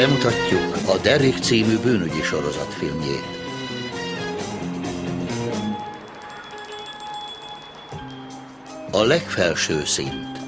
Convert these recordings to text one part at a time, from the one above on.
Bemutatjuk a Derrick című bűnügyi sorozatfilmjét. A legfelső szint.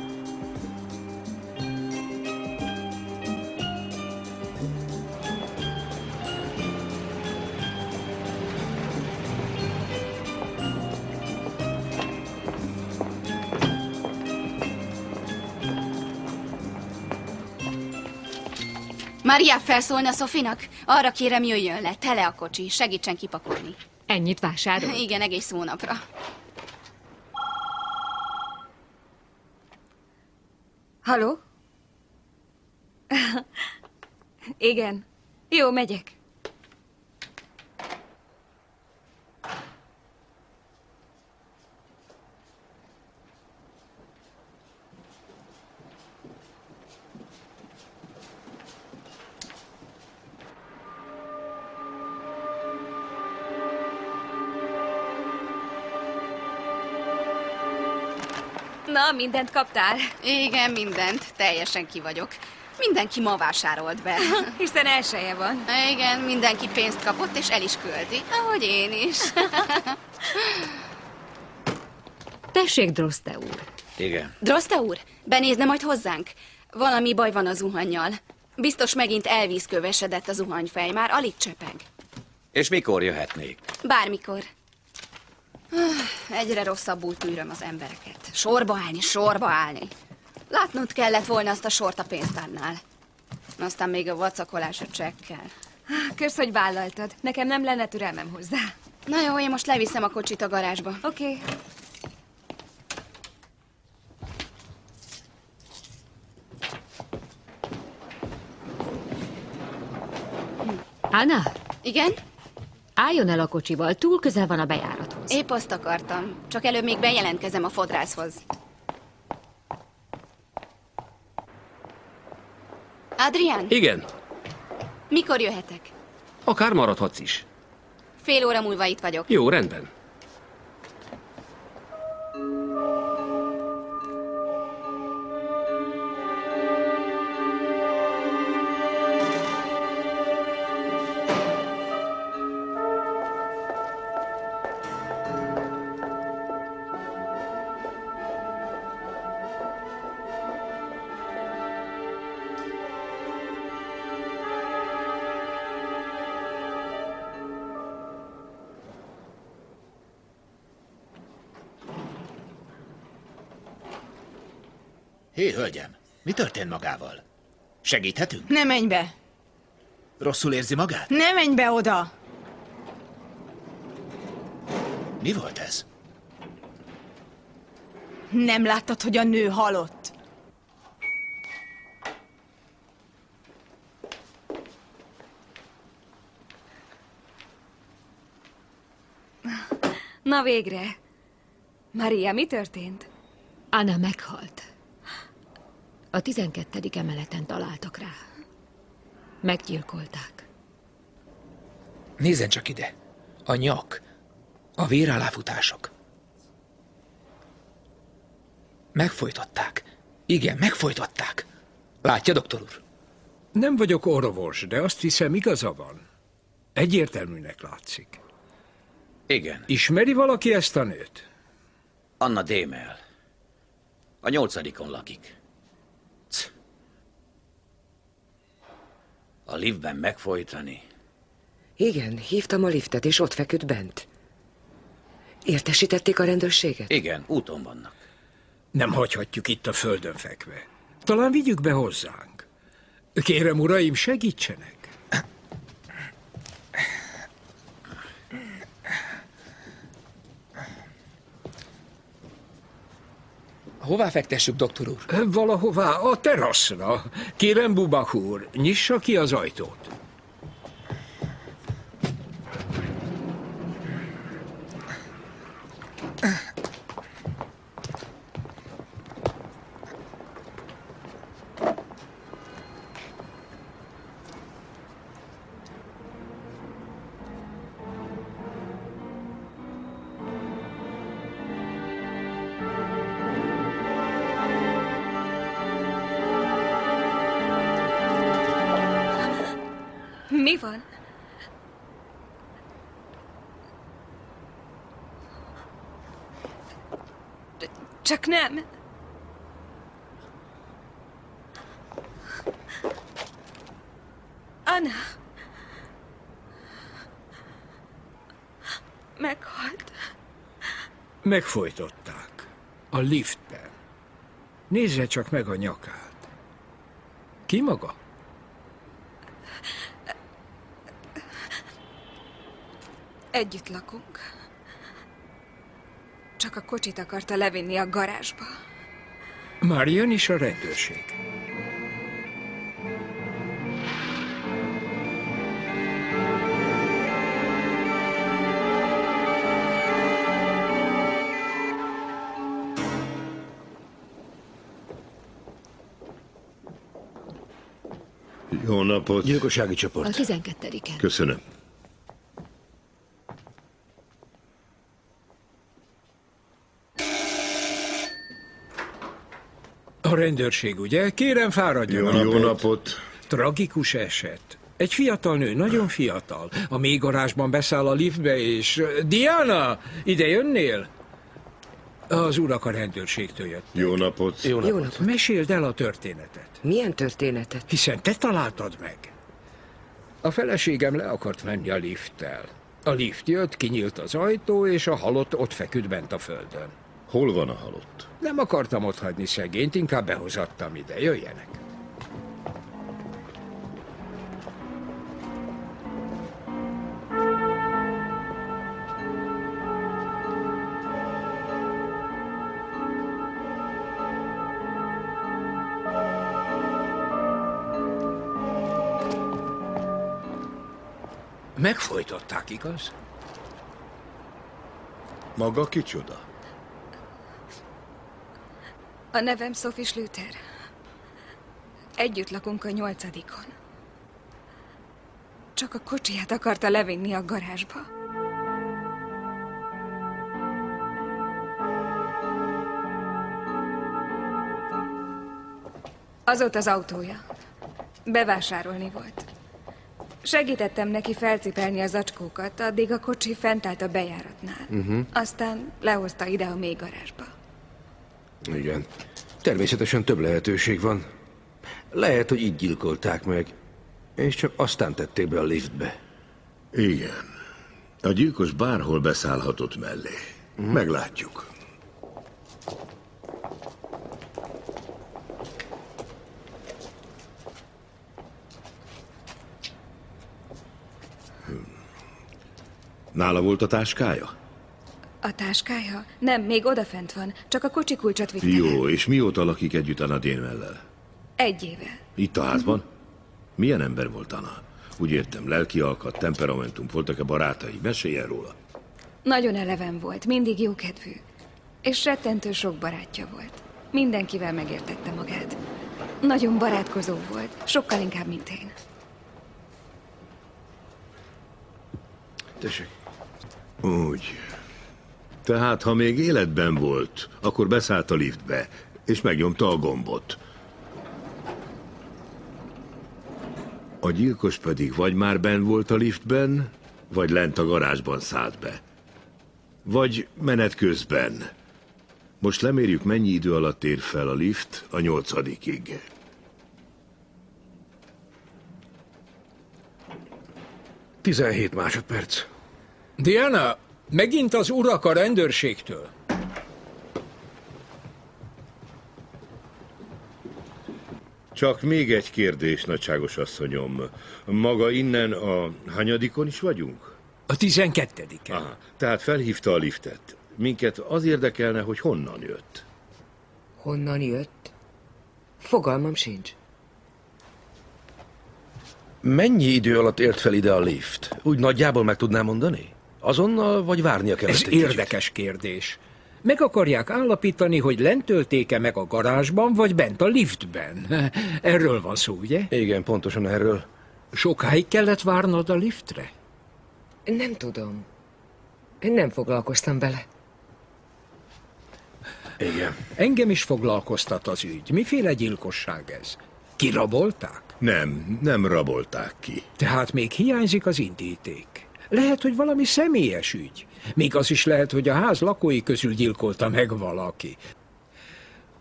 Maria felszólna Szofinak? Arra kérem, jöjjön le, tele a kocsi, segítsen kipakolni. Ennyit vásárol? Igen, egész hónapra. Haló? Igen. Jó, megyek. Mindent kaptál? Igen, mindent. Teljesen ki vagyok. Mindenki ma vásárolt be. Hiszen elsője van. Igen, mindenki pénzt kapott, és el is költi. Ahogy én is. Tessék, Droszte úr. Igen. Droszta úr, benézne majd hozzánk? Valami baj van a zuhannyal. Biztos megint elvízkövesedett a zuhanyfej, már alig csepeg. És mikor jöhetnék? Bármikor. Ah, Egyre rosszabbul tűröm az embereket. Sorba állni, sorba állni. Látnod kellett volna azt a sort a pénztárnál. Aztán még a vacakolás a csekkel. Kösz, hogy vállaltad. Nekem nem lenne türelmem hozzá. Na jó, én most leviszem a kocsit a garázsba. Oké. Okay. Anna, Igen? álljon el a kocsival, túl közel van a bejárathoz. Épp azt akartam. Csak előbb még bejelentkezem a fodrászhoz. Adrián, Igen, mikor jöhetek? akár maradhatsz is. Fél óra múlva itt vagyok. Jó, rendben. Mi történt magával? Segíthetünk? Ne menj be! Rosszul érzi magát? Ne menj be oda! Mi volt ez? Nem láttad, hogy a nő halott? Na végre. Maria, mi történt? Anna meghalt. A tizenkettedik emeleten találtak rá. Meggyilkolták. Nézzen csak ide. A nyak. A véráláfutások. Megfojtották. Igen, megfojtották. Látja, doktor úr? Nem vagyok orvos, de azt hiszem igaza van. Egyértelműnek látszik. Igen, Ismeri valaki ezt a nőt? Anna Démel. A nyolcadikon lakik. A liftben megfojtani. Igen, hívtam a liftet, és ott feküdt bent. Értesítették a rendőrséget? Igen, úton vannak. Nem hagyhatjuk itt a földön fekve. Talán vigyük be hozzánk. Kérem, uraim, segítsenek. Hová fektessük, doktor úr? Valahová a teraszra. Kérem, Bubak úr, nyissa ki az ajtót. Csak nem. Anna. Meghalt. Megfojtották. A liftben. Nézze csak meg a nyakát. Ki maga? Együtt lakunk. Csak a kocsit akarta levinni a garázsba. Már jön is a rendőrség. Jó napot. Gyilkossági A csoport. 12-en. Köszönöm. Rendőrség, ugye? Kérem, fáradjon. Jó, a jó napot. napot. Tragikus eset. Egy fiatal nő, nagyon fiatal. A mély garázsban beszáll a liftbe, és... Diana, ide jönnél? Az urak a rendőrségtől jött. Jó napot. Jó Jó napot. Meséld el a történetet, Milyen történetet? hiszen te találtad meg. A feleségem le akart menni a lifttel. A lift jött, kinyílt az ajtó, és a halott ott feküdt bent a földön. Hol van a halott? Nem akartam ott hagyni szegényt, inkább behozattam ide. Jöjjenek. Megfojtották, igaz? Maga kicsoda? A nevem Sophie Schlüter. Együtt lakunk a nyolcadikon. Csak a kocsiját akarta levinni a garázsba. Az ott az autója. Bevásárolni volt. Segítettem neki felcipelni a zacskókat, addig a kocsi fent állt a bejáratnál. Uh-huh. Aztán lehozta ide a mély garázsba. Igen. Természetesen több lehetőség van. Lehet, hogy így gyilkolták meg, és csak aztán tették be a liftbe. Igen. A gyilkos bárhol beszállhatott mellé. Meglátjuk. Hm. Nála volt a táskája? A táskája? Nem, még odafent van. Csak a kocsi kulcsot vitte. el. Jó, és mióta lakik együtt Anna Dénmellel? Egy éve. Itt a házban? Milyen ember volt Anna? Úgy értem, lelki alkat, temperamentum, voltak-e barátai? Meséljen róla. Nagyon eleven volt, mindig jókedvű. És rettentő sok barátja volt. Mindenkivel megértette magát. Nagyon barátkozó volt, sokkal inkább, mint én. Tessék. Úgy. Tehát, ha még életben volt, akkor beszállt a liftbe, és megnyomta a gombot. A gyilkos pedig vagy már ben volt a liftben, vagy lent a garázsban szállt be. Vagy menet közben. Most lemérjük, mennyi idő alatt ér fel a lift a nyolcadikig. Tizenhét másodperc. Diana, megint az urak a rendőrségtől. Csak még egy kérdés, nagyságos asszonyom. Maga innen a hanyadikon is vagyunk? A tizenkettediken. Aha, tehát felhívta a liftet. Minket az érdekelne, hogy honnan jött. Honnan jött? Fogalmam sincs. Mennyi idő alatt ért fel ide a lift? Úgy nagyjából meg tudná mondani? Azonnal, vagy várnia kellett Ez egy kicsit? érdekes kérdés. Meg akarják állapítani, hogy lent tölték-e meg a garázsban, vagy bent a liftben. Erről van szó, ugye? Igen, pontosan erről. Sokáig kellett várnod a liftre? Nem tudom. Én nem foglalkoztam bele. Igen. Engem is foglalkoztat az ügy. Miféle gyilkosság ez? Kirabolták? Nem, nem rabolták ki. Tehát még hiányzik az indíték. Lehet, hogy valami személyes ügy. Még az is lehet, hogy a ház lakói közül gyilkolta meg valaki.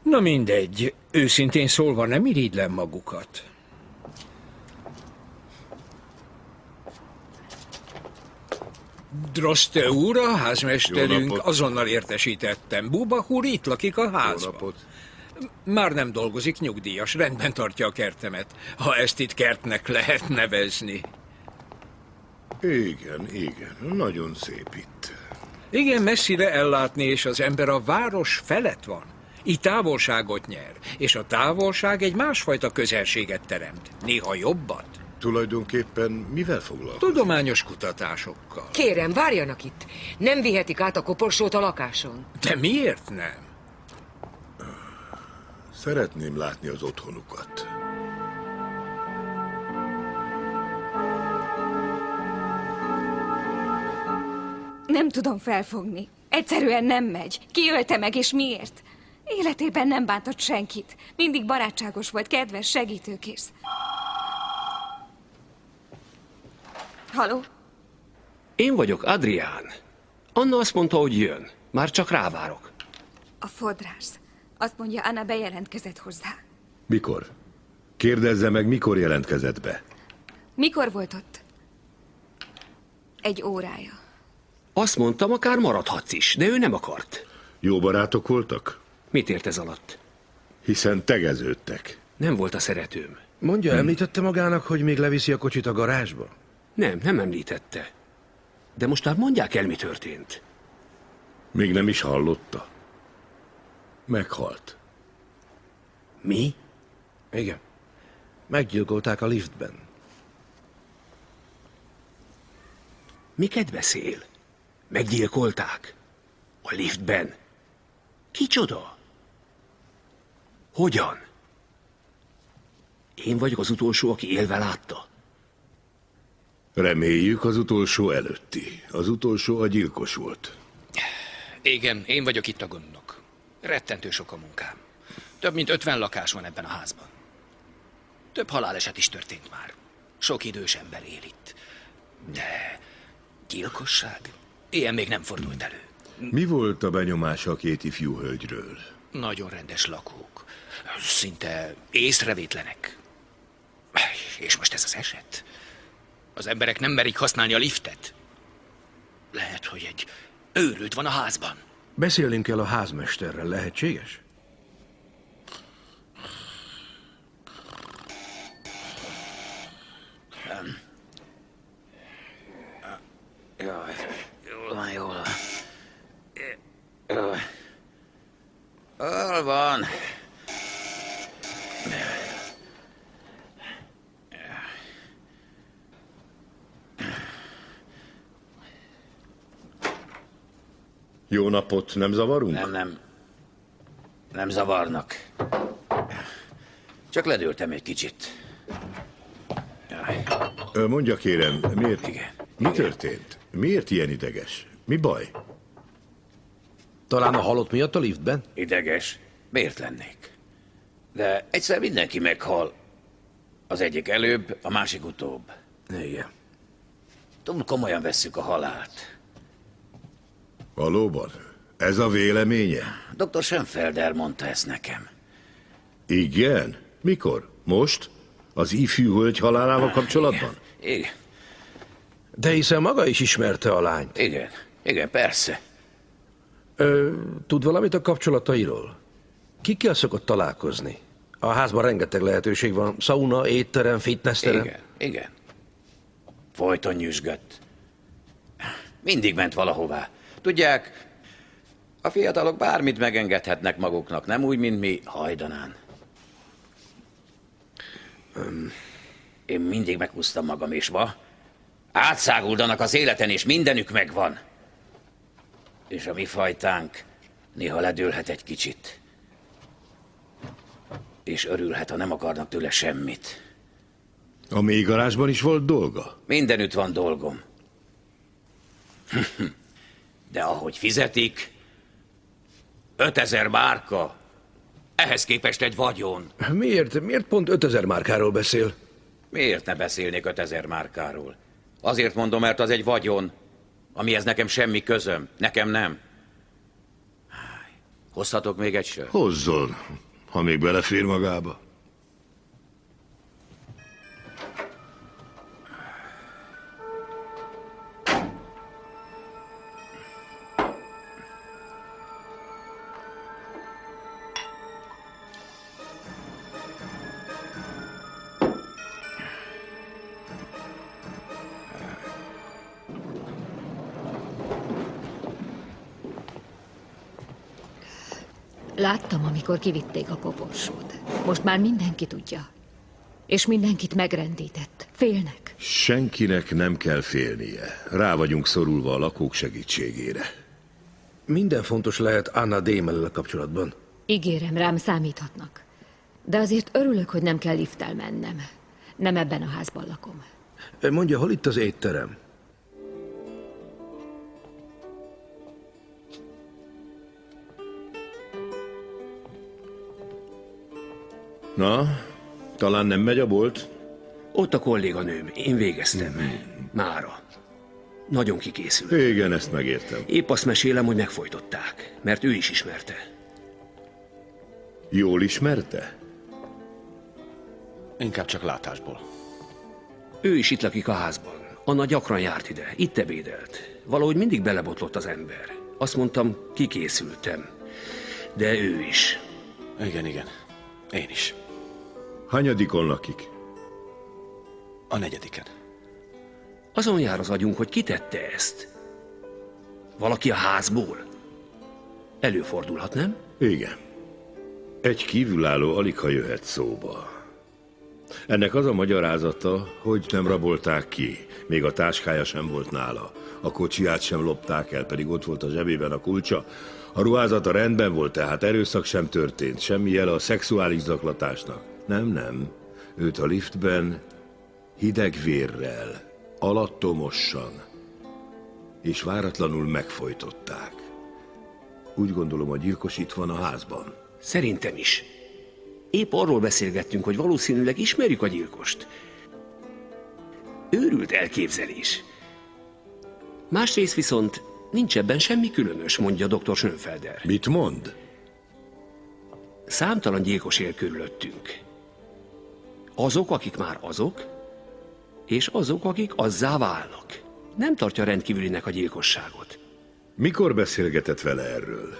Na mindegy, őszintén szólva nem irigylem magukat. Droszte úr, a házmesterünk, azonnal értesítettem. Bubak úr itt lakik a házban. Már nem dolgozik, nyugdíjas, rendben tartja a kertemet, ha ezt itt kertnek lehet nevezni. Igen, igen, nagyon szép itt. Igen, messzire ellátni, és az ember a város felett van. Így távolságot nyer, és a távolság egy másfajta közelséget teremt. Néha jobbat. Tulajdonképpen mivel foglalkozik? Tudományos kutatásokkal. Kérem, várjanak itt. Nem vihetik át a koporsót a lakáson. De miért nem? Szeretném látni az otthonukat. Nem tudom felfogni. Egyszerűen nem megy. Ki ölte meg, és miért? Életében nem bántott senkit. Mindig barátságos volt, kedves, segítőkész. Haló? Én vagyok, Adrián. Anna azt mondta, hogy jön. Már csak rávárok. A fodrász. Azt mondja, Anna bejelentkezett hozzá. Mikor? Kérdezze meg, mikor jelentkezett be. Mikor volt ott? Egy órája. Azt mondtam, akár maradhatsz is, de ő nem akart. Jó barátok voltak? Mit ért ez alatt? Hiszen tegeződtek. Nem volt a szeretőm. Mondja, említette magának, hogy még leviszi a kocsit a garázsba? Nem, nem említette. De most már mondják el, mi történt. Még nem is hallotta. Meghalt. Mi? Igen. Meggyilkolták a liftben. Miket beszél? Meggyilkolták? A liftben? Kicsoda? Hogyan? Én vagyok az utolsó, aki élve látta. Reméljük az utolsó előtti. Az utolsó a gyilkos volt. Igen, én vagyok itt a gondnok. Rettentő sok a munkám. Több mint 50 lakás van ebben a házban. Több haláleset is történt már. Sok idős ember él itt. De gyilkosság? Ilyen még nem fordult elő. Mi volt a benyomása a két ifjú hölgyről? Nagyon rendes lakók. Szinte észrevétlenek. És most ez az eset? Az emberek nem merik használni a liftet. Lehet, hogy egy őrült van a házban. Beszélnünk kell a házmesterrel, lehetséges? Jaj, jól van, jól van. Jól. Van? Jó napot, nem zavarunk? Nem, nem. Nem zavarnak. Csak ledőltem egy kicsit. Jaj. Ö, Mondja kérem, miért? Igen. Mi történt? Miért ilyen ideges? Mi baj? Talán a halott miatt a liftben? Ideges. Miért lennék? De egyszer mindenki meghal. Az egyik előbb, a másik utóbb. Igen. Túl komolyan vesszük a halált. Valóban? Ez a véleménye? Dr. Schönfelder mondta ezt nekem. Igen? Mikor? Most? Az ifjú hölgy halálával kapcsolatban? Igen, De hiszen maga is ismerte a lányt. igen, igen, persze. Ö, tud valamit a kapcsolatairól? Kikkel szokott találkozni? A házban rengeteg lehetőség van. Sauna, étterem, fitnessterem. Igen, igen. Folyton nyüzsgött. Mindig ment valahová. Tudják, a fiatalok bármit megengedhetnek maguknak, nem úgy, mint mi hajdanán. Én mindig meghúztam magam, és ma átszáguldanak az életen, és mindenük megvan. És a mi fajtánk néha ledőlhet egy kicsit. És örülhet, ha nem akarnak tőle semmit. A mély garázsban is volt dolga? Mindenütt van dolgom. De ahogy fizetik, 5000 márka, ehhez képest egy vagyon. Miért, miért pont 5000 márkáról beszél? Miért ne beszélnék 5000 márkáról? Azért mondom, mert az egy vagyon, amihez nekem semmi közöm. Nekem nem. Hozhatok még egy sört? Hozzon, ha még belefér magába. Amikor kivitték a koporsót. Most már mindenki tudja. És mindenkit megrendített. Félnek. Senkinek nem kell félnie. Rá vagyunk szorulva a lakók segítségére. Minden fontos lehet Anna Démellel kapcsolatban. Ígérem, rám számíthatnak. De azért örülök, hogy nem kell lifttel mennem. Nem ebben a házban lakom. Mondja, hol itt az étterem? Na, talán nem megy a bolt? Ott a kolléganőm, én végeztem. Mára. Nagyon kikészül. Igen, ezt megértem. Épp azt mesélem, hogy megfojtották, mert ő is ismerte. Jól ismerte? Inkább csak látásból. Ő is itt lakik a házban. Anna gyakran járt ide, itt ebédelt. Valahogy mindig belebotlott az ember. Azt mondtam, kikészültem. De ő is. Igen, igen. Én is. Hanyadikon lakik? A negyediken. Azon jár az agyunk, hogy kitette ezt. Valaki a házból. Előfordulhat, nem? Igen. Egy kívülálló alig ha jöhet szóba. Ennek az a magyarázata, hogy nem rabolták ki, még a táskája sem volt nála. A kocsiját sem lopták el, pedig ott volt a zsebében a kulcsa. A ruházata rendben volt, tehát erőszak sem történt, semmi jele a szexuális zaklatásnak. Nem, nem. Őt a liftben hideg vérrel, alattomosan és váratlanul megfojtották. Úgy gondolom, a gyilkos itt van a házban. Szerintem is. Épp arról beszélgettünk, hogy valószínűleg ismerjük a gyilkost. Őrült elképzelés. Másrészt viszont nincs ebben semmi különös, mondja dr. Schönfelder. Mit mond? Számtalan gyilkos él körülöttünk. Azok, akik már azok, és azok, akik azzá válnak. Nem tartja rendkívülinek a gyilkosságot. Mikor beszélgetett vele erről?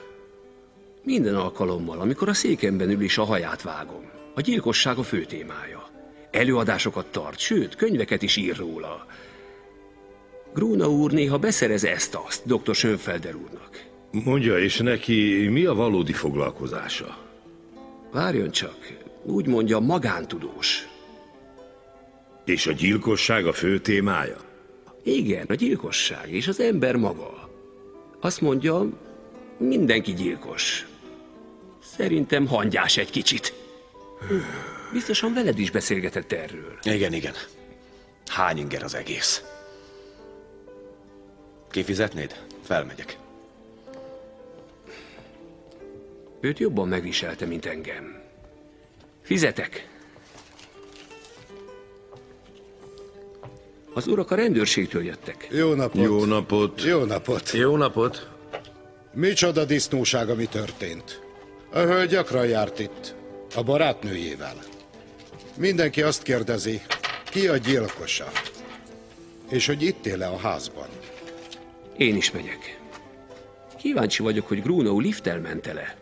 Minden alkalommal, amikor a székemben ül és a haját vágom. A gyilkosság a fő témája. Előadásokat tart, sőt, könyveket is ír róla. Gruna úr néha beszerez ezt-azt dr. Schönfelder úrnak. Mondja, és neki mi a valódi foglalkozása? Várjon csak, úgy mondja, magántudós. És a gyilkosság a fő témája? Igen, a gyilkosság és az ember maga. Azt mondja, mindenki gyilkos. Szerintem hangyás egy kicsit. Biztosan veled is beszélgetett erről. Igen, igen. Hány inger az egész? Kifizetnéd? Felmegyek. Őt jobban megviselte, mint engem. Fizetek. Az urak a rendőrségtől jöttek. Jó napot! Jó napot! Jó napot! Jó napot! Micsoda disznóság, ami történt. A hölgy gyakran járt itt, a barátnőjével. Mindenki azt kérdezi, ki a gyilkosa, és hogy itt él-e a házban. Én is megyek. Kíváncsi vagyok, hogy Grunau lifttel mente le.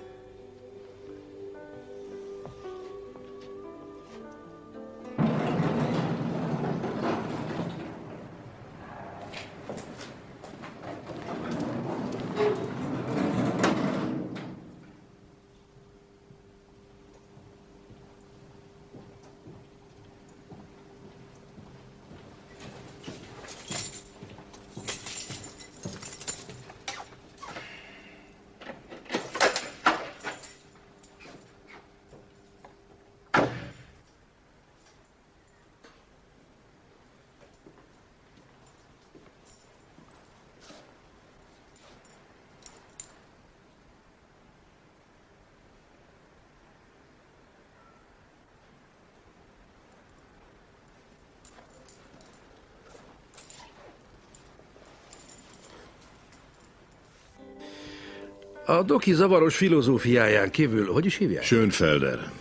A doki zavaros filozófiáján kívül, hogy is hívják? Schönfelder.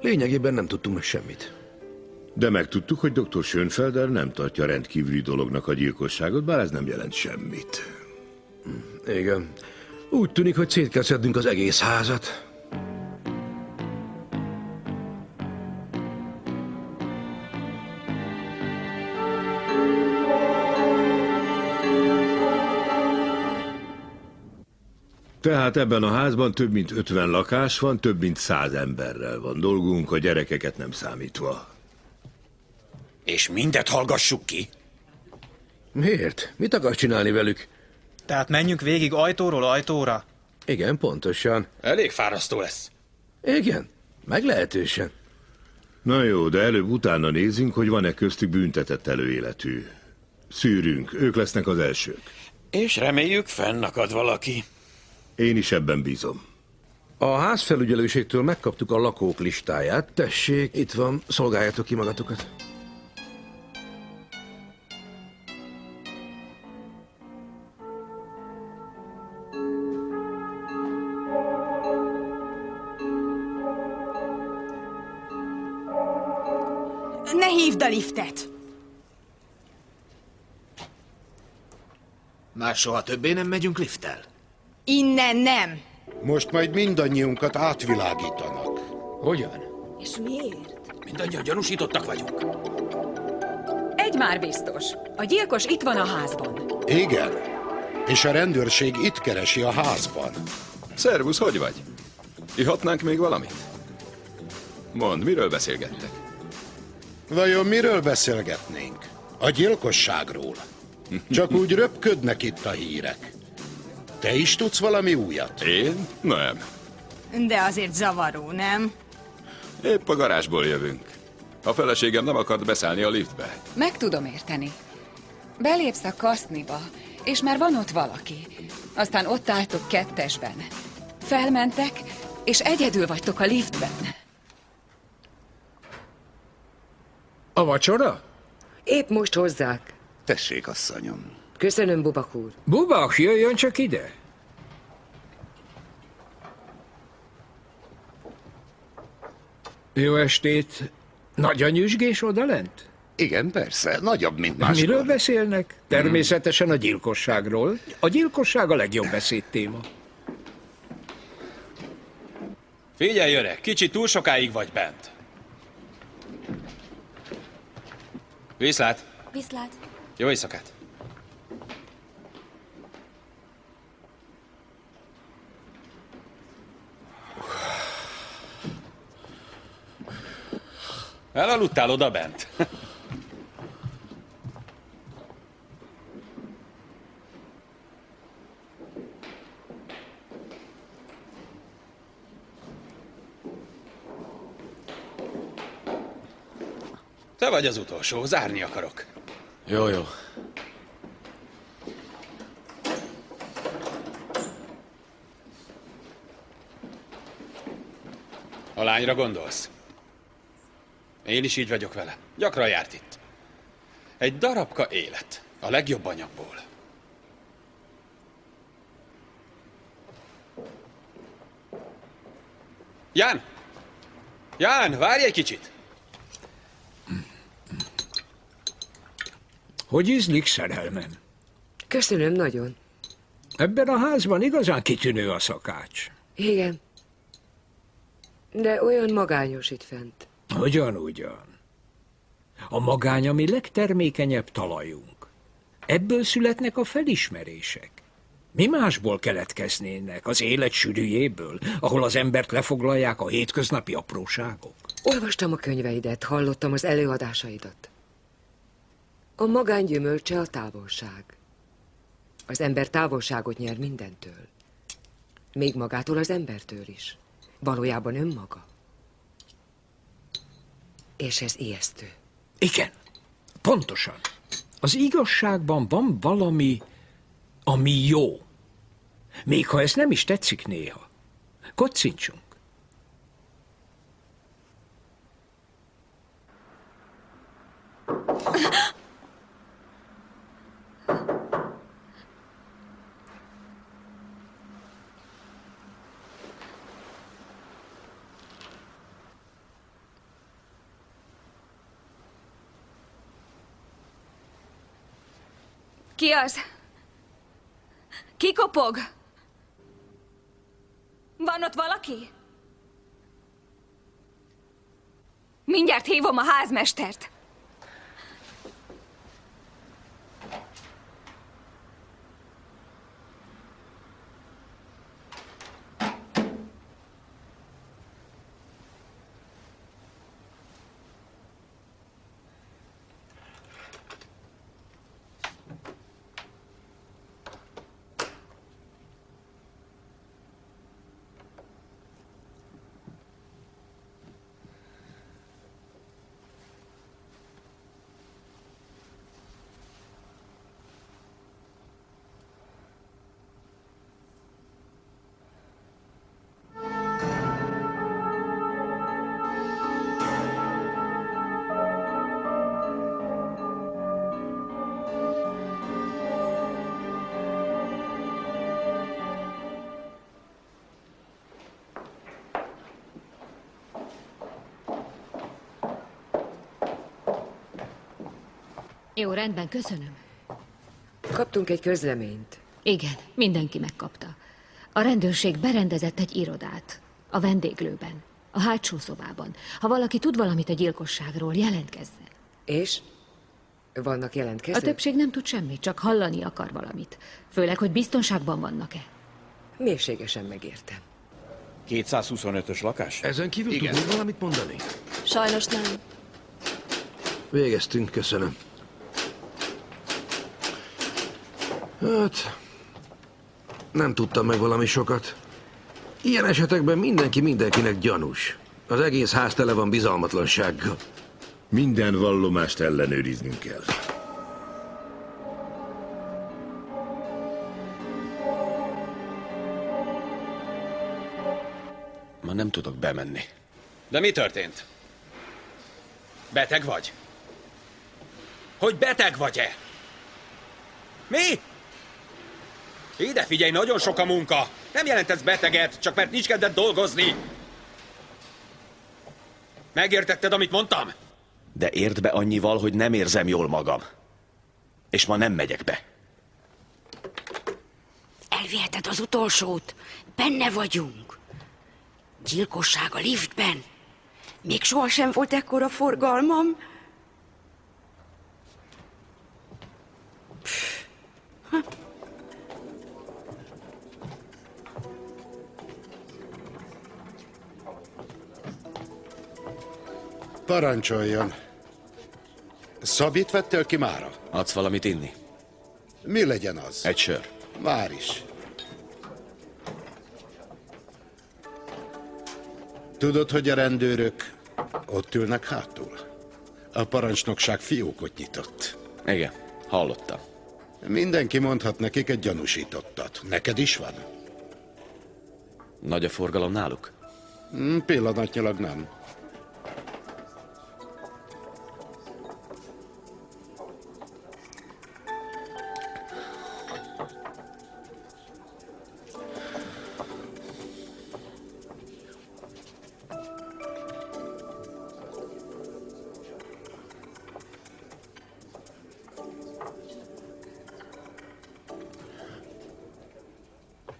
Lényegében nem tudtunk meg semmit. De megtudtuk, hogy dr. Schönfelder nem tartja rendkívüli dolognak a gyilkosságot, bár ez nem jelent semmit. Igen. Úgy tűnik, hogy szét kell szednünk az egész házat. Tehát ebben a házban több mint 50 lakás van, több mint 100 emberrel van dolgunk, a gyerekeket nem számítva. És mindet hallgassuk ki? Miért? Mit akarsz csinálni velük? Tehát menjünk végig ajtóról ajtóra? Igen, pontosan. Elég fárasztó lesz. Igen, meglehetősen. Na jó, de előbb utána nézzünk, hogy van-e köztük büntetett előéletű. Szűrünk, ők lesznek az elsők. És reméljük fennakad valaki. Én is ebben bízom. A házfelügyelőségtől megkaptuk a lakók listáját. Tessék, itt van, szolgáljátok ki magatokat. Ne hívd a liftet! Már soha többé nem megyünk lifttel. Innen nem! Most majd mindannyiunkat átvilágítanak. Hogyan? És miért? Mindannyian gyanúsítottak vagyunk. Egy már biztos. A gyilkos itt van a házban. Igen. És a rendőrség itt keresi a házban. Szervusz, hogy vagy? Ihatnánk még valamit? Mondd, miről beszélgettek? Vajon miről beszélgetnénk? A gyilkosságról. Csak úgy röpködnek itt a hírek. Te is tudsz valami újat? Én? Nem. De azért zavaró, nem? Épp a garázsból jövünk. A feleségem nem akart beszállni a liftbe. Meg tudom érteni. Belépsz a kaszniba, és már van ott valaki. Aztán ott álltok kettesben. Felmentek, és egyedül vagytok a liftben. A vacsora? Épp most hozzák. Tessék, asszonyom. Köszönöm, Bubak úr. Bubak, jöjjön csak ide. Jó estét. Nagy a nyüzsgés odalent? Igen, persze, nagyobb, mint máskor. Miről beszélnek? Természetesen a gyilkosságról. A gyilkosság a legjobb beszédtéma. Figyelj, öreg, kicsit túl sokáig vagy bent. Viszlát. Viszlát. Jó éjszakát. Elaludtál oda bent? Te vagy az utolsó, zárni akarok. Jó, jó. A lányra gondolsz? Én is így vagyok vele. Gyakran járt itt. Egy darabka élet. A legjobb anyagból. Ján! Ján, várj egy kicsit! Hogy ízlik szerelmem? Köszönöm nagyon. Ebben a házban igazán kitűnő a szakács. Igen. De olyan magányos itt fent. Ugyan, ugyan. A magány a mi legtermékenyebb talajunk. Ebből születnek a felismerések. Mi másból keletkeznének? Az élet sűrűjéből, ahol az embert lefoglalják a hétköznapi apróságok? Olvastam a könyveidet, hallottam az előadásaidat. A magány gyümölcse a távolság. Az ember távolságot nyer mindentől. Még magától az embertől is. Valójában önmaga. És ez ijesztő. Igen, pontosan. Az igazságban van valami, ami jó. Még ha ez nem is tetszik néha. Kocincsunk. Ki az? Ki kopog? Van ott valaki? Mindjárt hívom a házmestert. Jó, rendben, köszönöm. Kaptunk egy közleményt. Igen, mindenki megkapta. A rendőrség berendezett egy irodát. A vendéglőben. A hátsó szobában. Ha valaki tud valamit a gyilkosságról, jelentkezzen. És? Vannak A jelentkezők? többség nem tud semmit, csak hallani akar valamit. Főleg, hogy biztonságban vannak-e. Mélységesen megértem. 225-ös lakás? Ezen kívül Igen. tudnék valamit mondani? Sajnos nem. Végeztünk, köszönöm. Hát, nem tudtam meg valami sokat. Ilyen esetekben mindenki mindenkinek gyanús. Az egész ház tele van bizalmatlansággal. Minden vallomást ellenőriznünk kell. Ma nem tudok bemenni. De mi történt? Beteg vagy? Hogy beteg vagy-e? Mi? Ide figyelj, nagyon sok a munka. Nem jelentesz beteget, csak mert nincs kedved dolgozni. Megértetted, amit mondtam? De érd be annyival, hogy nem érzem jól magam. És ma nem megyek be. Elviheted az utolsót. Benne vagyunk. Gyilkosság a liftben. Még sohasem volt ekkora forgalmam. Parancsoljon. Szabit vettél ki mára? Adsz valamit inni? Mi legyen az? Egy sör. Vár is. Tudod, hogy a rendőrök ott ülnek hátul? A parancsnokság fiókot nyitott. Igen, hallottam. Mindenki mondhat nekik egy gyanúsítottat. Neked is van? Nagy a forgalom náluk? Hmm, Pillanatnyilag nem.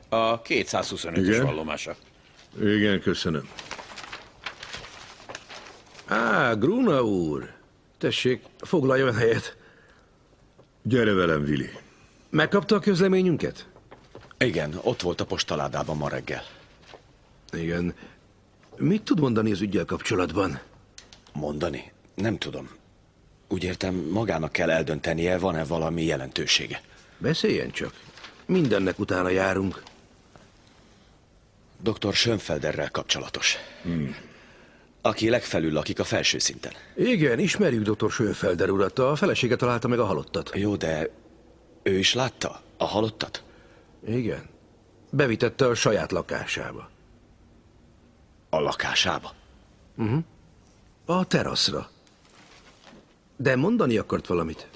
A 225-ös Igen? vallomása. Igen, köszönöm. Á, Gruna úr. Tessék, foglaljon helyet. Gyere velem, Vili. Megkapta a közleményünket? Igen, ott volt a postaládában ma reggel. Igen. Mit tud mondani az ügyel kapcsolatban? Mondani? Nem tudom. Úgy értem, magának kell eldöntenie, van-e valami jelentősége. Beszéljen csak. Mindennek utána járunk. Dr. Schönfelderrel kapcsolatos. Hmm. Aki legfelül lakik a felső szinten. Igen, ismerjük dr. Schönfelder urat. A felesége találta meg a halottat. Jó, de ő is látta a halottat? Igen. Bevitette a saját lakásába. A lakásába? Uh-huh. A teraszra. De mondani akart valamit.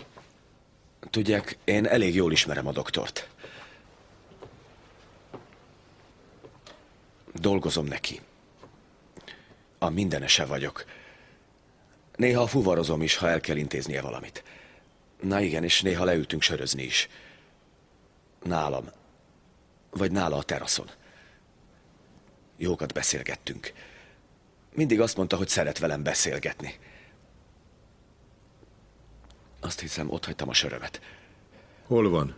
Tudják, én elég jól ismerem a doktort. Dolgozom neki. A mindenese vagyok. Néha fuvarozom is, ha el kell intéznie valamit. Na igen, és néha leültünk sörözni is. Nálam. Vagy nála a teraszon. Jókat beszélgettünk. Mindig azt mondta, hogy szeret velem beszélgetni. Azt hiszem, ott hagytam a sörömet. Hol van?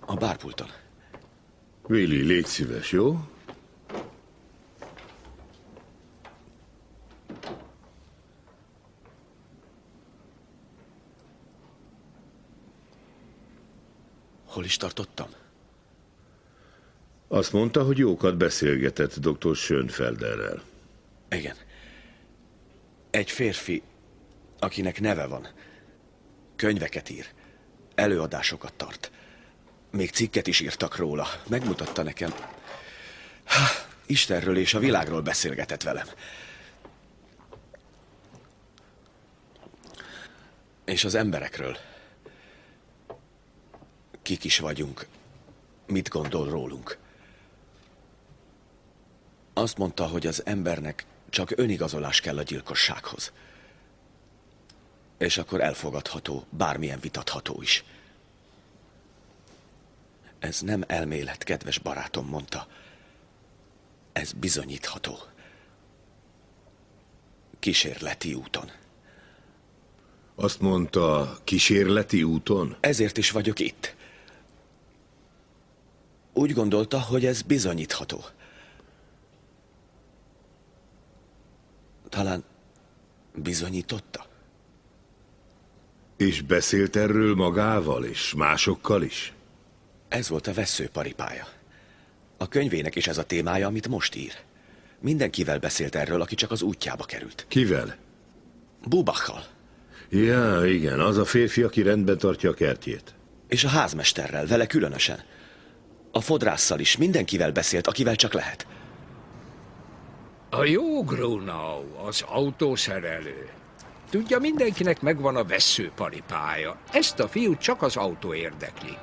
A bárpulton. Willy, légy szíves, jó? Hol is tartottam? Azt mondta, hogy jókat beszélgetett dr. Schönfelderrel. Igen. Egy férfi, akinek neve van, könyveket ír, előadásokat tart. Még cikket is írtak róla. Megmutatta nekem. Istenről és a világról beszélgetett velem. És az emberekről. Kik is vagyunk. Mit gondol rólunk. Azt mondta, hogy az embernek csak önigazolás kell a gyilkossághoz. És akkor elfogadható, bármilyen vitatható is. Ez nem elmélet, kedves barátom, mondta. Ez bizonyítható. Kísérleti úton. Azt mondta, kísérleti úton? Ezért is vagyok itt. Úgy gondolta, hogy ez bizonyítható. Talán bizonyította? És beszélt erről magával és másokkal is? Ez volt a veszőparipája. A könyvének is ez a témája, amit most ír. Mindenkivel beszélt erről, aki csak az útjába került. Kivel? Bubachal. Ja, igen, az a férfi, aki rendben tartja a kertjét. És a házmesterrel, vele különösen. A fodrásszal is, mindenkivel beszélt, akivel csak lehet. A jó Grunau, az autószerelő. Tudja, mindenkinek megvan a veszőparipája. Ezt a fiút csak az autó érdekli.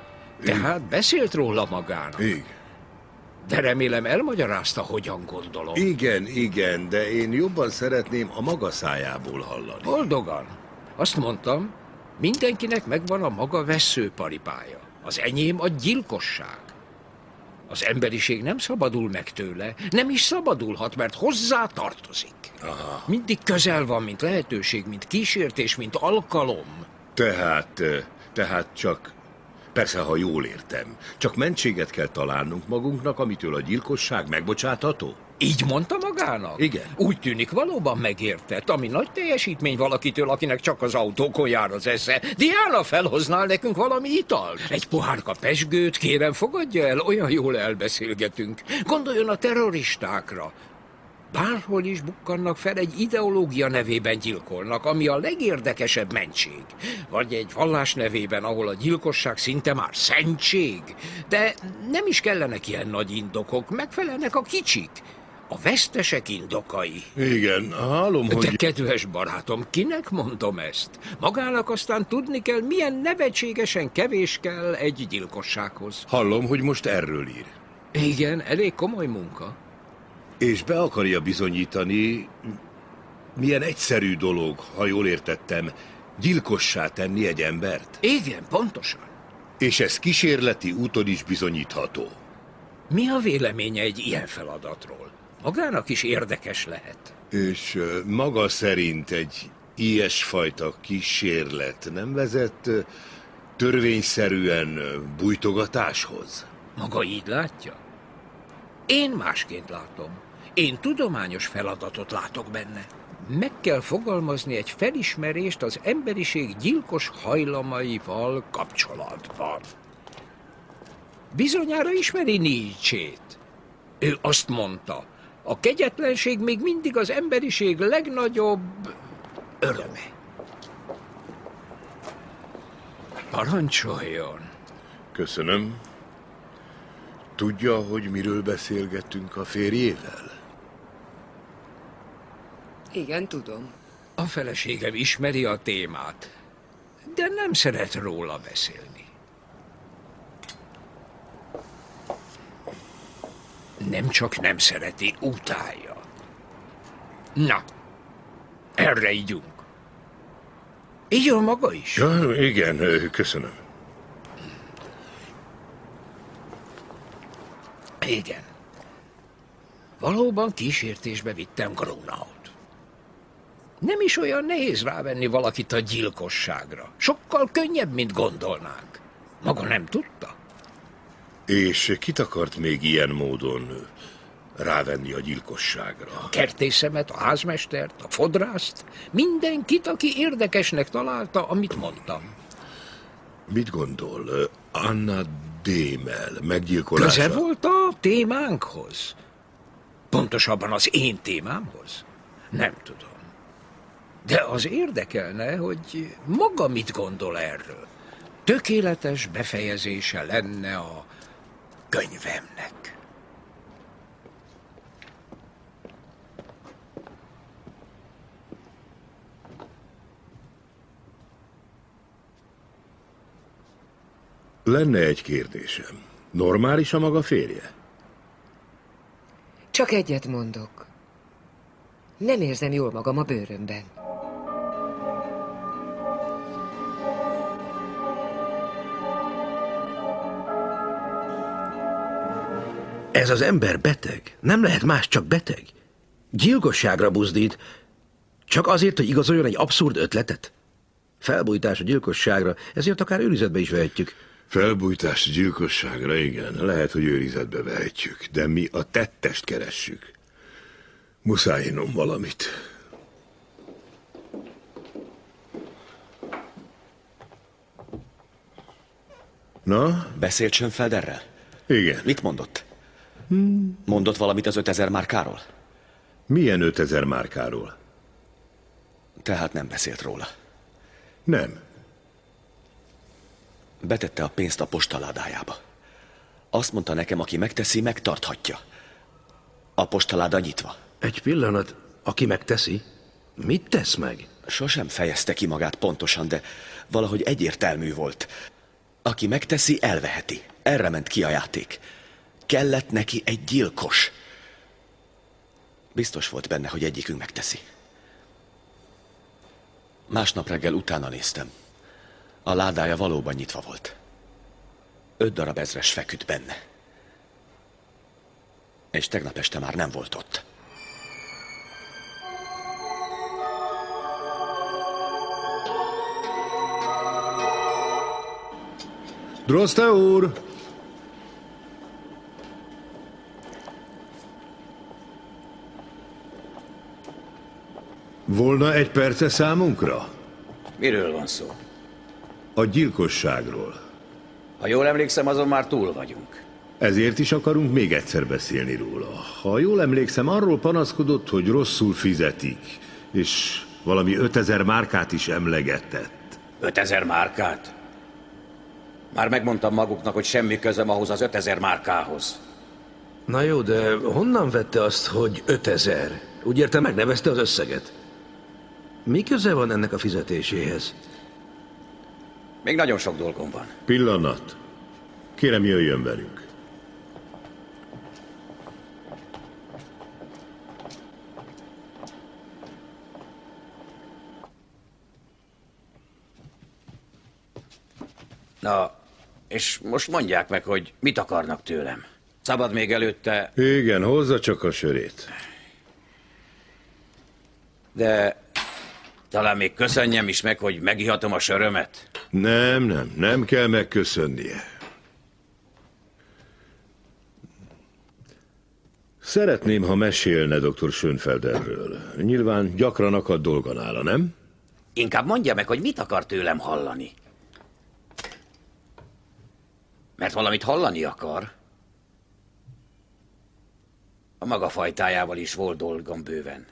Tehát beszélt róla magának. Igen. De remélem elmagyarázta, hogyan gondolom. Igen, igen, de én jobban szeretném a maga szájából hallani. Boldogan. Azt mondtam, mindenkinek megvan a maga veszőparipája. Az enyém a gyilkosság. Az emberiség nem szabadul meg tőle, nem is szabadulhat, mert hozzá tartozik. Aha. Mindig közel van, mint lehetőség, mint kísértés, mint alkalom. Tehát, eh, tehát csak... Persze, ha jól értem. Csak mentséget kell találnunk magunknak, amitől a gyilkosság megbocsátható? Így mondta magának? Igen. Úgy tűnik valóban megértett, ami nagy teljesítmény valakitől, akinek csak az autókon jár az esze. Diana, felhoznál nekünk valami italt? Egy pohárka pesgőt, kérem, fogadja el, olyan jól elbeszélgetünk. Gondoljon a terroristákra. Bárhol is bukkannak fel, egy ideológia nevében gyilkolnak, ami a legérdekesebb mentség. Vagy egy vallás nevében, ahol a gyilkosság szinte már szentség. De nem is kellenek ilyen nagy indokok, megfelelnek a kicsik. A vesztesek indokai. Igen, hallom, hogy... De kedves barátom, kinek mondom ezt? Magának aztán tudni kell, milyen nevetségesen kevés kell egy gyilkossághoz. Hallom, hogy most erről ír. Igen, elég komoly munka. És be akarja bizonyítani, milyen egyszerű dolog, ha jól értettem, gyilkossá tenni egy embert. Igen, pontosan. És ez kísérleti úton is bizonyítható. Mi a véleménye egy ilyen feladatról? Magának is érdekes lehet. És maga szerint egy ilyesfajta kísérlet nem vezet törvényszerűen bújtogatáshoz? Maga így látja? Én másként látom. Én tudományos feladatot látok benne. Meg kell fogalmazni egy felismerést az emberiség gyilkos hajlamaival kapcsolatban. Bizonyára ismeri Nietzsét. Ő azt mondta, a kegyetlenség még mindig az emberiség legnagyobb öröme. Parancsoljon! Köszönöm. Tudja, hogy miről beszélgettünk a férjével? Igen, tudom. A feleségem ismeri a témát, de nem szeret róla beszélni. Nem csak nem szereti, utálja. Na, erre ígyunk. Így maga is? Ja, igen, köszönöm. Igen. Valóban kísértésbe vittem Grunaut. Nem is olyan nehéz rávenni valakit a gyilkosságra. Sokkal könnyebb, mint gondolnánk. Maga nem tudta? És kit akart még ilyen módon rávenni a gyilkosságra? A kertészemet, a házmestert, a fodrászt, mindenkit, aki érdekesnek találta, amit mondtam. Mit gondol? Anna Démel meggyilkolása? Köze volt a témánkhoz? Pontosabban az én témámhoz? Nem tudom. De az érdekelne, hogy maga mit gondol erről. Tökéletes befejezése lenne a könyvemnek. Lenne egy kérdésem. Normális a maga férje? Csak egyet mondok. Nem érzem jól magam a bőrömben. Ez az ember beteg. Nem lehet más, csak beteg. Gyilkosságra buzdít. Csak azért, hogy igazoljon egy abszurd ötletet? Felbújtás a gyilkosságra, ezért akár őrizetbe is vehetjük. Felbújtás gyilkosságra, igen. Lehet, hogy őrizetbe vehetjük, de mi a tettest keressük. Muszáj innom valamit. Na? Beszélt Schönfelderrel? Igen. Mit mondott? Hmm. Mondott valamit az 5000 márkáról? Milyen 5000 márkáról? Tehát nem beszélt róla. Nem. Betette a pénzt a postaládájába. Azt mondta nekem, aki megteszi, megtarthatja. A postaláda nyitva. Egy pillanat, aki megteszi, mit tesz meg? Sosem fejezte ki magát pontosan, de valahogy egyértelmű volt. Aki megteszi, elveheti. Erre ment ki a játék. Kellett neki egy gyilkos. Biztos volt benne, hogy egyikünk megteszi. Másnap reggel utána néztem. A ládája valóban nyitva volt. Öt darab ezres feküdt benne. És tegnap este már nem volt ott. Droszte úr! Volna egy perce számunkra? Miről van szó? A gyilkosságról. Ha jól emlékszem, azon már túl vagyunk. Ezért is akarunk még egyszer beszélni róla. Ha jól emlékszem, arról panaszkodott, hogy rosszul fizetik, és valami 5000 márkát is emlegetett. 5000 márkát? Már megmondtam maguknak, hogy semmi közöm ahhoz az 5000 márkához. Na jó, de honnan vette azt, hogy 5000? Úgy érte megnevezte az összeget. Mi köze van ennek a fizetéséhez? Még nagyon sok dolgom van. Pillanat. Kérem, jöjjön velünk. Na, és most mondják meg, hogy mit akarnak tőlem. Szabad még előtte, Igen, hozza csak a sörét. de talán még köszönjem is meg, hogy megihatom a sörömet. Nem, nem, nem kell megköszönnie. Szeretném, ha mesélne dr. Schönfelderről. Nyilván gyakran akad dolga nála, nem? Inkább mondja meg, hogy mit akar tőlem hallani. Mert valamit hallani akar. A maga fajtájával is volt dolgom bőven.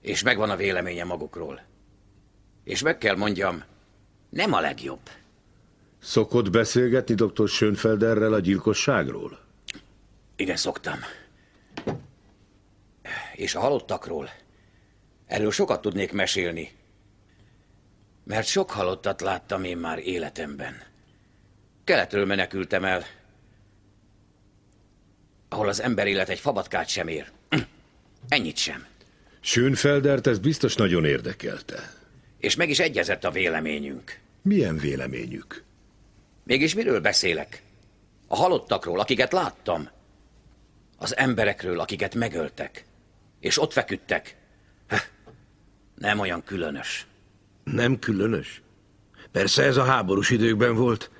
És megvan a véleménye magukról. És meg kell mondjam, nem a legjobb. Szokott beszélgetni dr. Schönfelderrel a gyilkosságról? Igen, szoktam. És a halottakról. Erről sokat tudnék mesélni. Mert sok halottat láttam én már életemben. Keletről menekültem el, ahol az ember élet egy fabatkát sem ér. Ennyit sem. Schönfeldert ez biztos nagyon érdekelte. És meg is egyezett a véleményünk. Milyen véleményük? Mégis miről beszélek? A halottakról, akiket láttam. Az emberekről, akiket megöltek. És ott feküdtek. Heh, Nem olyan különös. Nem különös? Persze ez a háborús időkben volt.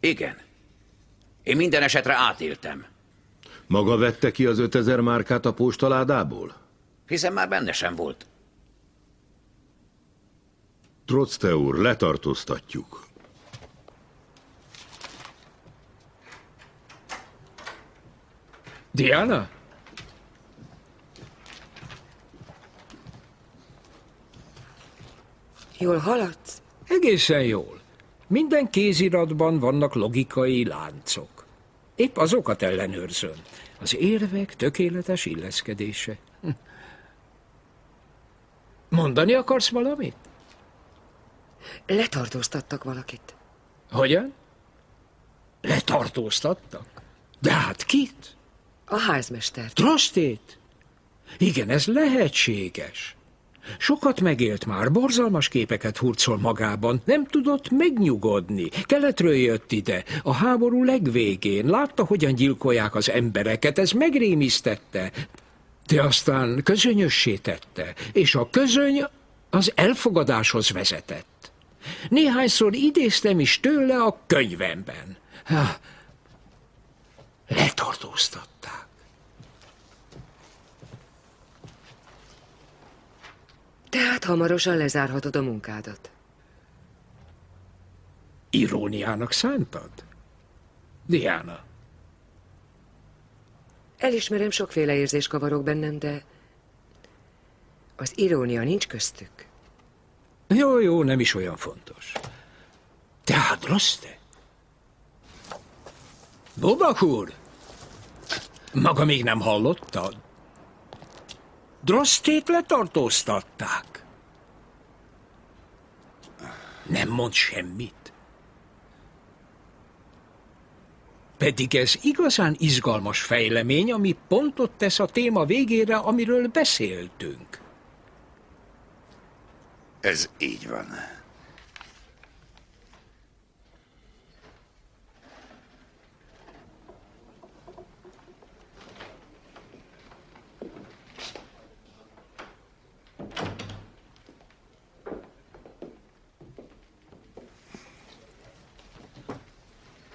Igen. Én minden esetre átéltem. Maga vette ki az 5000 márkát a postaládából? Hiszen már benne sem volt. Trocte úr, letartóztatjuk. Diana? Jól haladsz? Egészen jól. Minden kéziratban vannak logikai láncok. Épp azokat ellenőrzöm. Az érvek tökéletes illeszkedése. Hm. Mondani akarsz valamit? Letartóztattak valakit. Hogyan? Letartóztattak? De hát kit? A házmestert. Trostét? Igen, ez lehetséges. Sokat megélt már, borzalmas képeket hurcol magában, nem tudott megnyugodni. Keletről jött ide, a háború legvégén, látta, hogyan gyilkolják az embereket, ez megrémisztette. De aztán közönyössé tette, és a közöny az elfogadáshoz vezetett. Néhányszor idéztem is tőle a könyvemben. Ha, letartóztatták. Tehát hamarosan lezárhatod a munkádat. Iróniának szántad? Diana, Elismerem, sokféle érzés kavarok bennem, de az irónia nincs köztük. Jó, jó, nem is olyan fontos. Tehát rossz te? Bobak úr, maga még nem hallotta? Drosztét letartóztatták. Nem mond semmit. Pedig ez igazán izgalmas fejlemény, ami pontot tesz a téma végére, amiről beszéltünk. Ez így van.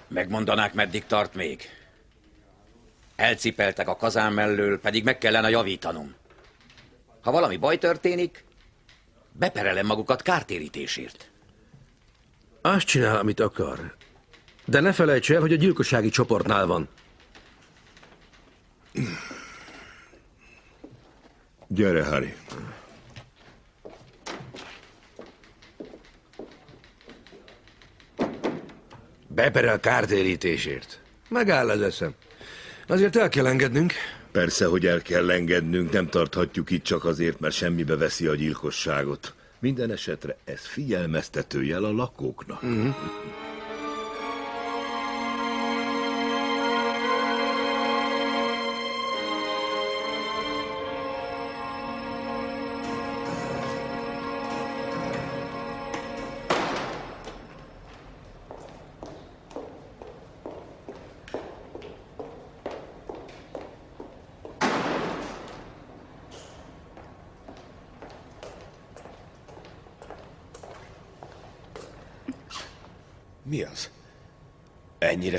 Megmondanák, meddig tart még? Elcipeltek a kazán mellől, pedig meg kellene javítanom. Ha valami baj történik, beperelem magukat kártérítésért. Azt csinál, amit akar. De ne felejts el, hogy a gyilkossági csoportnál van. Gyere, Harry. Beperel kártérítésért. Megáll az eszem. Azért el kell engednünk. Persze, hogy el kell engednünk, nem tarthatjuk itt csak azért, mert semmibe veszi a gyilkosságot. Minden esetre ez figyelmeztető jel a lakóknak. Mhm.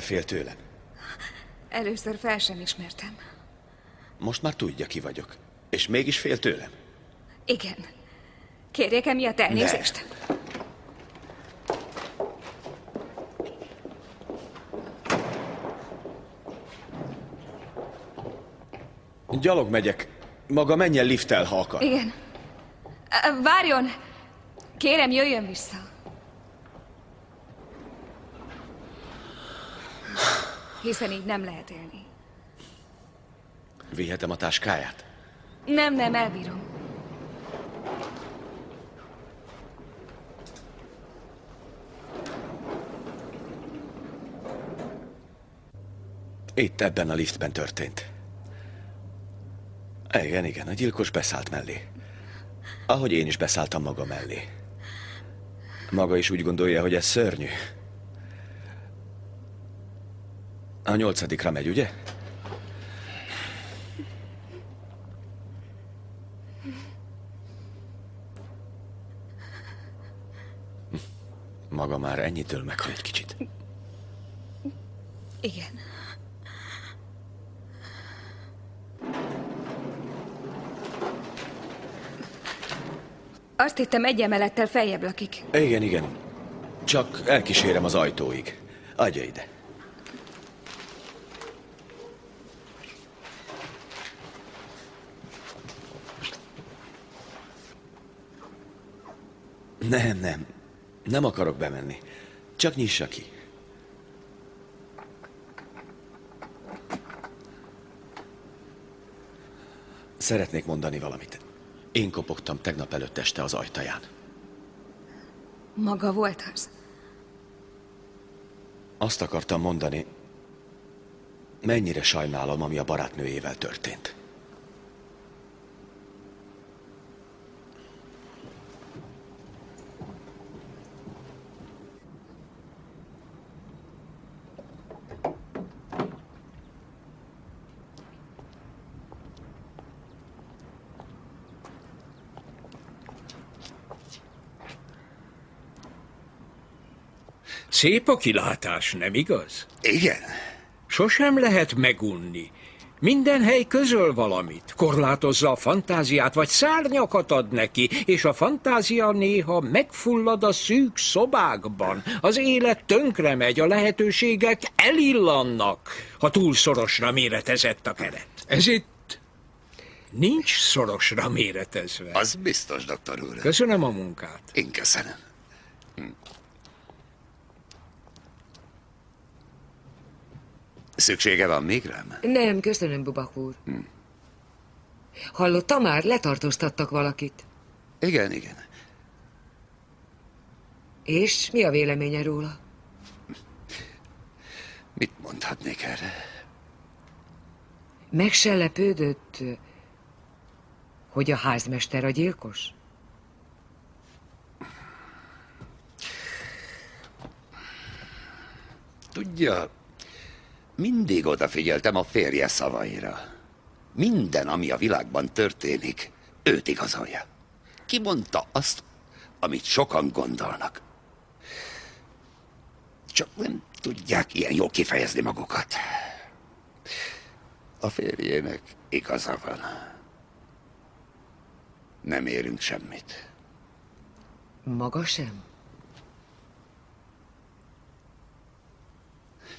Fél tőlem? Először fel sem ismertem. Most már tudja, ki vagyok. És mégis fél tőlem. Igen. Kérjek emiatt elnézést? Gyalog megyek. Maga menjen lifttel, ha akar. Igen. Várjon! Kérem, jöjjön vissza. Hiszen így nem lehet élni. Vihetem a táskáját? Nem, nem, elbírom. Itt ebben a liftben történt. Igen, igen, a gyilkos beszállt mellé. Ahogy én is beszálltam maga mellé. Maga is úgy gondolja, hogy ez szörnyű. A nyolcadikra megy, ugye? Maga már ennyitől meghal egy kicsit. Igen. Azt hittem egy emelettel feljebb lakik. Igen, igen. Csak elkísérem az ajtóig. Adja ide. Nem, nem. Nem akarok bemenni. Csak nyissa ki. Szeretnék mondani valamit. Én kopogtam tegnap előtt este az ajtaján. Maga volt az. Azt akartam mondani, mennyire sajnálom, ami a barátnőjével történt. Szép a kilátás, nem igaz? Igen. Sosem lehet megunni. Minden hely közöl valamit, korlátozza a fantáziát, vagy szárnyakat ad neki, és a fantázia néha megfullad a szűk szobákban. Az élet tönkre megy, a lehetőségek elillannak, ha túl szorosra méretezett a keret. Ez itt nincs szorosra méretezve. Az biztos, doktor úr. Köszönöm a munkát. Én köszönöm. Hm. Szüksége van még rám? Nem, köszönöm, Bubak úr. Hm. Hallotta már? Letartóztattak valakit. Igen, igen. És mi a véleménye róla? Mit mondhatnék erre? Meg se lepődött, hogy a házmester a gyilkos? Tudja, mindig odafigyeltem a férje szavaira. Minden, ami a világban történik, őt igazolja. Ki mondta azt, amit sokan gondolnak. Csak nem tudják ilyen jól kifejezni magukat. A férjének igaza van. Nem érünk semmit. Maga sem?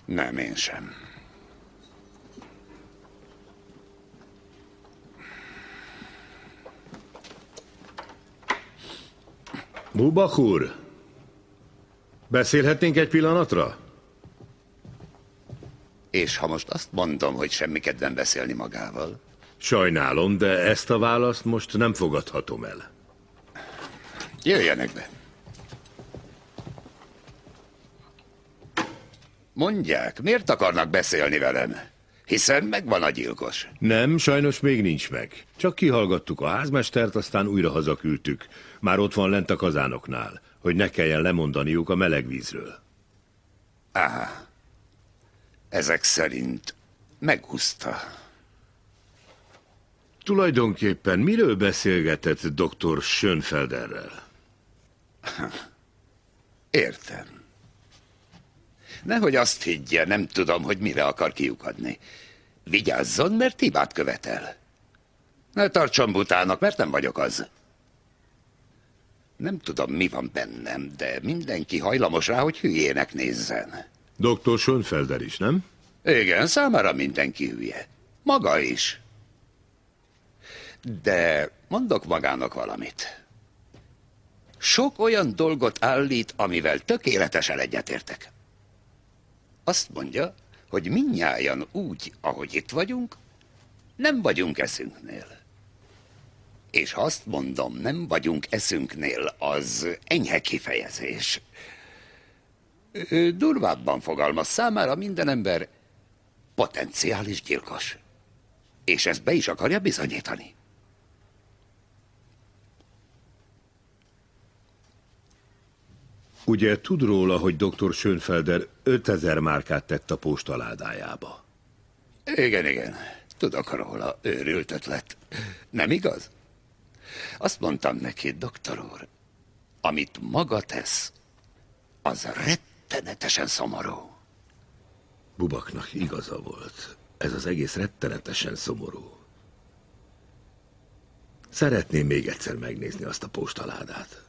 Nem, én sem. Bubak úr, beszélhetnénk egy pillanatra? És ha most azt mondom, hogy semmi kedvem beszélni magával? Sajnálom, de ezt a választ most nem fogadhatom el. Jöjjenek be. Mondják, miért akarnak beszélni velem? Hiszen megvan a gyilkos. Nem, sajnos még nincs meg. Csak kihallgattuk a házmestert, aztán újra hazaküldtük. Már ott van lent a kazánoknál, hogy ne kelljen lemondaniuk a meleg vízről. Á, ezek szerint megúszta. Tulajdonképpen miről beszélgetett dr. Schönfelderrel? Értem. Nehogy azt higgye, nem tudom, hogy mire akar kiukadni. Vigyázzon, mert hibát követel. Ne tartson butának, mert nem vagyok az. Nem tudom, mi van bennem, de mindenki hajlamos rá, hogy hülyének nézzen. Dr. Schönfelder is, nem? Igen, számára mindenki hülye. Maga is. De mondok magának valamit. Sok olyan dolgot állít, amivel tökéletesen egyetértek. Azt mondja, hogy minnyáján úgy, ahogy itt vagyunk, nem vagyunk eszünknél. És ha azt mondom, nem vagyunk eszünknél, az enyhe kifejezés. Ő durvábban fogalmaz számára minden ember potenciális gyilkos. És ezt be is akarja bizonyítani. Ugye tud róla, hogy dr. Schönfelder 5000 márkát tett a postaládájába? Igen, igen. Tudok róla, őrült ötlet. Nem igaz? Azt mondtam neki, doktor úr, amit maga tesz, az rettenetesen szomorú. Bubaknak igaza volt. Ez az egész rettenetesen szomorú. Szeretném még egyszer megnézni azt a postaládát.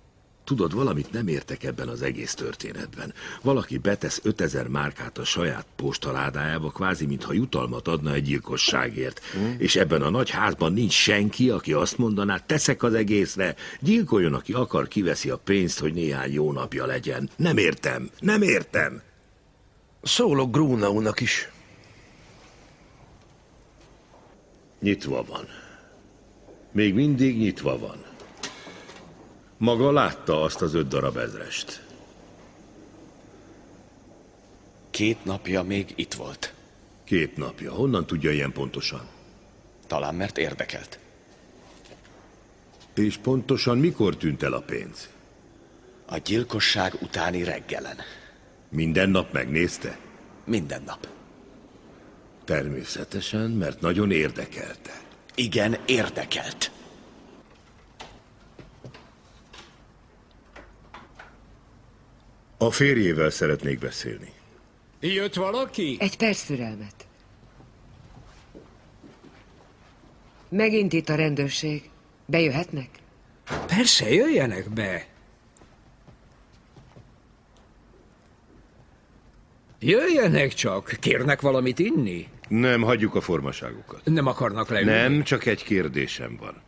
Tudod, valamit nem értek ebben az egész történetben. Valaki betesz 5000 márkát a saját postaládájába, kvázi mintha jutalmat adna egy gyilkosságért. Mm. És ebben a nagy házban nincs senki, aki azt mondaná, teszek az egészre, gyilkoljon, aki akar, kiveszi a pénzt, hogy néhány jó napja legyen. Nem értem, nem értem. Szólok Grunaunak is. Nyitva van. Még mindig nyitva van. Maga látta azt az öt darab ezrest. Két napja még itt volt. Két napja. Honnan tudja ilyen pontosan? Talán mert érdekelt. És pontosan mikor tűnt el a pénz? A gyilkosság utáni reggelen. Minden nap megnézte? Minden nap. Természetesen, mert nagyon érdekelte. Igen, érdekelt. A férjével szeretnék beszélni. Jött valaki? Egy perc türelmet. Megint itt a rendőrség. Bejöhetnek? Persze, jöjjenek be. Jöjjenek csak. Kérnek valamit inni? Nem, hagyjuk a formaságokat. Nem akarnak leülni? Nem, csak egy kérdésem van.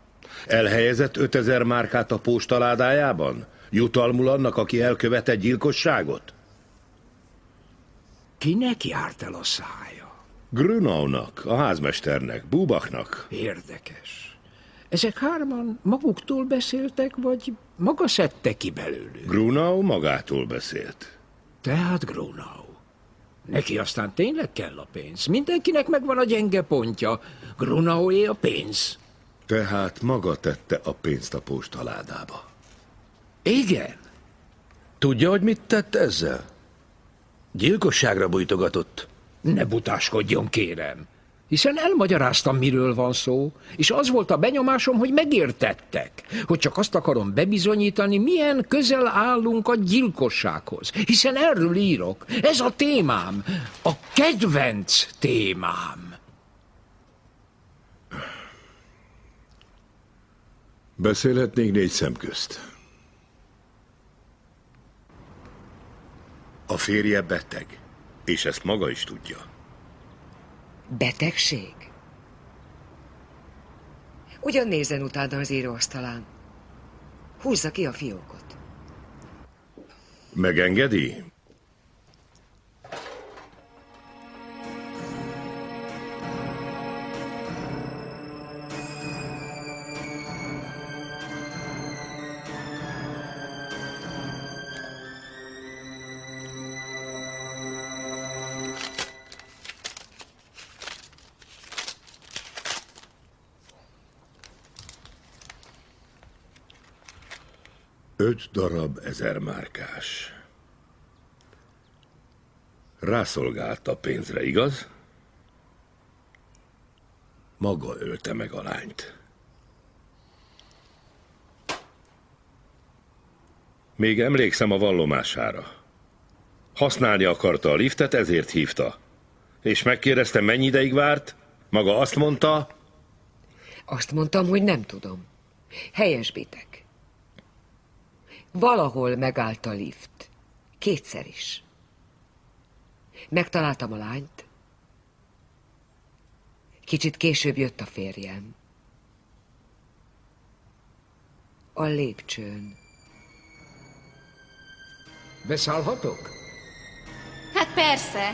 Elhelyezett 5000 márkát a postaládájában? Jutalmul annak, aki elkövetett gyilkosságot? Kinek járt el a szája? Grunaunak, a házmesternek, Bubaknak. Érdekes. Ezek hárman maguktól beszéltek, vagy maga szedte ki belőlük? Grunau magától beszélt. Tehát Grunau. Neki aztán tényleg kell a pénz. Mindenkinek megvan a gyenge pontja. Grunaué a pénz. Tehát maga tette a pénzt a postaládába. Igen. Tudja, hogy mit tett ezzel? Gyilkosságra bújtogatott. Ne butáskodjon, kérem. Hiszen elmagyaráztam, miről van szó, és az volt a benyomásom, hogy megértettek, hogy csak azt akarom bebizonyítani, milyen közel állunk a gyilkossághoz. Hiszen erről írok. Ez a témám, a kedvenc témám. Beszélhetnénk négy szem közt. A férje beteg, és ezt maga is tudja. Betegség? Ugyan nézzen utána az íróasztalán. Húzza ki a fiókot. Megengedi? Öt darab ezer márkás. Rászolgált a pénzre, igaz? Maga ölte meg a lányt. Még emlékszem a vallomására. Használni akarta a liftet, ezért hívta. És megkérdezte, mennyi ideig várt? Maga azt mondta... Azt mondtam, hogy nem tudom. Helyesbitek. Valahol megállt a lift. Kétszer is. Megtaláltam a lányt. Kicsit később jött a férjem. A lépcsőn. Beszállhatok? Hát persze.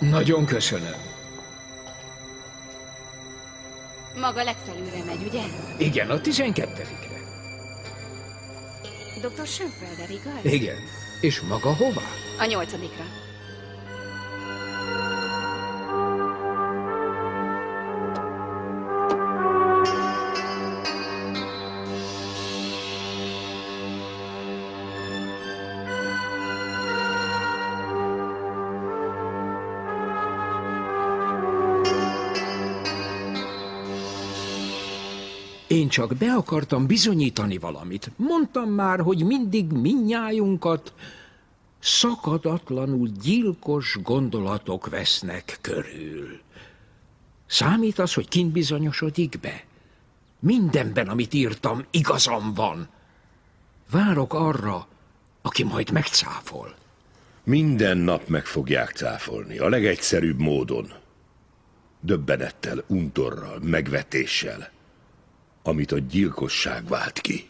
Nagyon köszönöm. Maga legfelülre megy, ugye? Igen, a tizenkettedikre. Dr. Schönfelder, igaz? Igen. És maga hová? A nyolcadikra. Csak be akartam bizonyítani valamit. Mondtam már, hogy mindig minnyájunkat szakadatlanul gyilkos gondolatok vesznek körül. Számít az, hogy kint bizonyosodik be? Mindenben, amit írtam, igazam van. Várok arra, aki majd megcáfol. Minden nap meg fogják cáfolni, a legegyszerűbb módon. Döbbenettel, untorral, megvetéssel, amit a gyilkosság vált ki.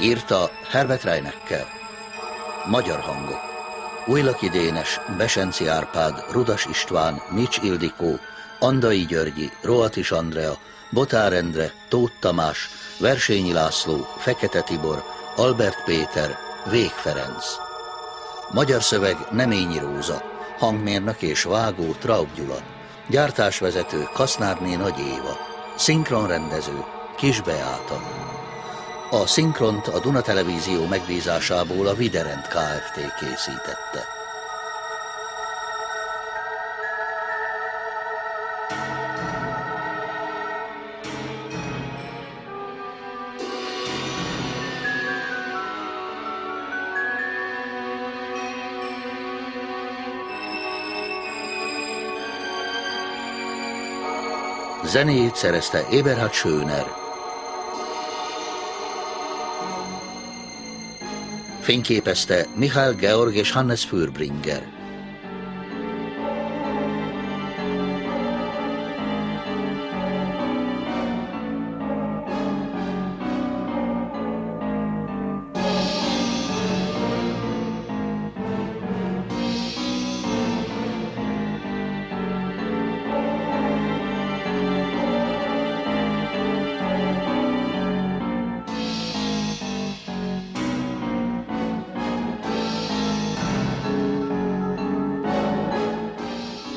Írta Herbert Reinecker. Magyar hangok. Újlaki Dénes, Besenci Árpád, Rudas István, Nics Ildikó, Andai Györgyi, Roatis Andrea, Botár Endre, Tóth Tamás, Versényi László, Fekete Tibor, Albert Péter, Vég Ferenc. Magyar szöveg Neményi Róza, hangmérnök és vágó Traub Gyula, gyártásvezető Kasznárné Nagy Éva, szinkronrendező Kis Beáta. A szinkront a Duna Televízió megbízásából a Viderend Kft. készítette. Zenét szerezte Eberhard Schöner. Fényképezte Michael Georg és Hannes Fürbringer.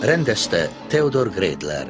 Rendezte Theodor Gredler.